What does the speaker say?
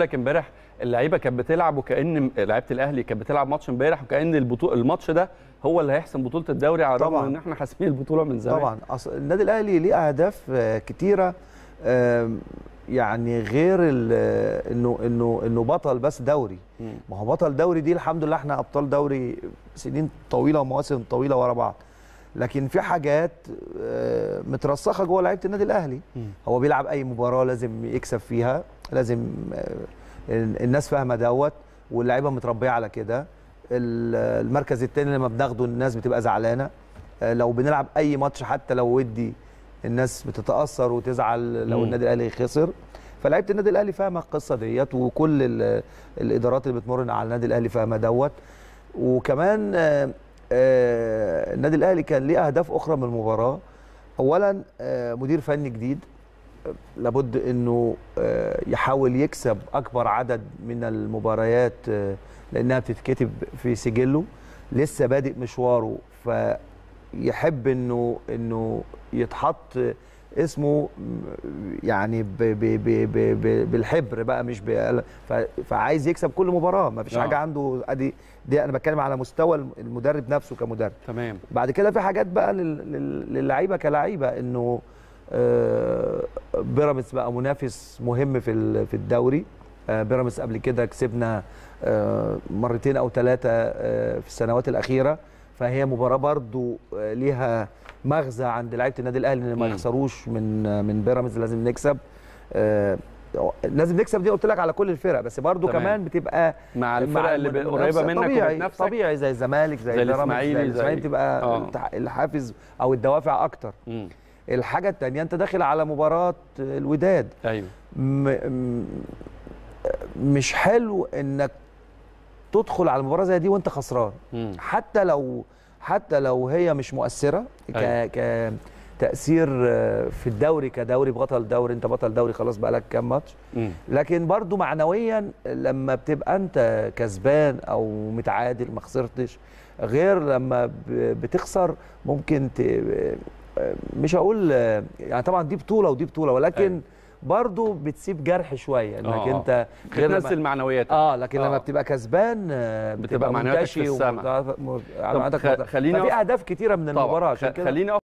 لك امبارح اللعيبة كانت بتلعب وكأن لعيبة الأهلي كانت بتلعب ماتش امبارح وكأن البطوله الماتش ده هو اللي هيحسم بطولة الدوري على الرغم. إن إحنا حاسمين البطولة من زمان طبعا أصل النادي الأهلي ليه أهداف آه، كتيرة يعني غير ال- انه انه إنه بطل بس دوري. ما هو بطل دوري دي الحمد لله إحنا أبطال دوري سنين طويلة ومواسم طويلة ورا بعض لكن في حاجات آه، مترسخة جوه لعيبة النادي الأهلي. هو بيلعب أي مباراة لازم يكسب فيها لازم آه، الناس فاهمة دوت واللعيبة متربية على كده. ال- المركز الثاني لما بناخده الناس بتبقى زعلانة. آه، لو بنلعب أي ماتش حتى لو ودي الناس بتتأثر وتزعل لو. النادي الأهلي خسر. فلعيبة النادي الأهلي فاهمة القصة ديت وكل ال- الإدارات اللي بتمر على النادي الأهلي فاهمة دوت. وكمان آه، النادي الأهلي كان ليه أهداف أخرى من المباراة. اولا مدير فني جديد. لابد إنه آه، يحاول يكسب أكبر عدد من المباريات آه، لأنها بتتكتب في سجله. لسه بادئ مشواره فيحب إنه إنه يتحط اسمه يعني ب ب ب ب ب بالحبر بقى مش فعايز يكسب كل مباراة. ما فيش آه. حاجة عنده أدي دي أنا بتكلم على مستوى المدرب نفسه كمدرب. تمام. بعد كده في حاجات بقى لل- لل- للعيبة كلعيبه إنه بيراميدز بقى منافس مهم في في الدوري آه، بيراميدز قبل كده كسبنا آه، مرتين أو ثلاثة في السنوات الأخيرة فهي مباراة برضو آه، ليها مغزى عند لعيبة النادي الأهلي إن ما. يخسروش من آه، من بيراميدز لازم نكسب آه، لازم نكسب دي قلت لك على كل الفرق بس برضو تمام. كمان بتبقى مع الفرق اللي ب- المنافسة قريبة منك طبيعي وبتنافسك طبيعي زي الزمالك زي, زي بيراميدز الإسماعيلي، زي زي- الاسماعيلي تبقى آه. الحافز أو الدوافع أكتر مم. الحاجة الثانية أنت داخل على مباراة الوداد أيوه م م مش حلو إنك تدخل على المباراه زي دي وأنت خسران مم. حتى لو حتى لو هي مش مؤثرة أيوة. ك كتأثير آه، في الدوري كدوري بطل دوري أنت بطل دوري خلاص بقالك كام ماتش. لكن برضو معنويا لما بتبقى أنت كسبان أو متعادل ما خسرتش غير لما بتخسر ممكن ت... مش هقول يعني طبعا دي بطولة ودي بطولة ولكن أيوة. برضو بتسيب جرح شوية إنك آه. أنت غير بتنزل معنوياتك آه لكن آه. لما بتبقى كسبان آه، بتبقى معنوياتك في منتشي السما. ومرتاح- مر- طب عندك خ- مرتاح. خليني أقف- أهداف كتيرة من. المباراة عشان كده خليني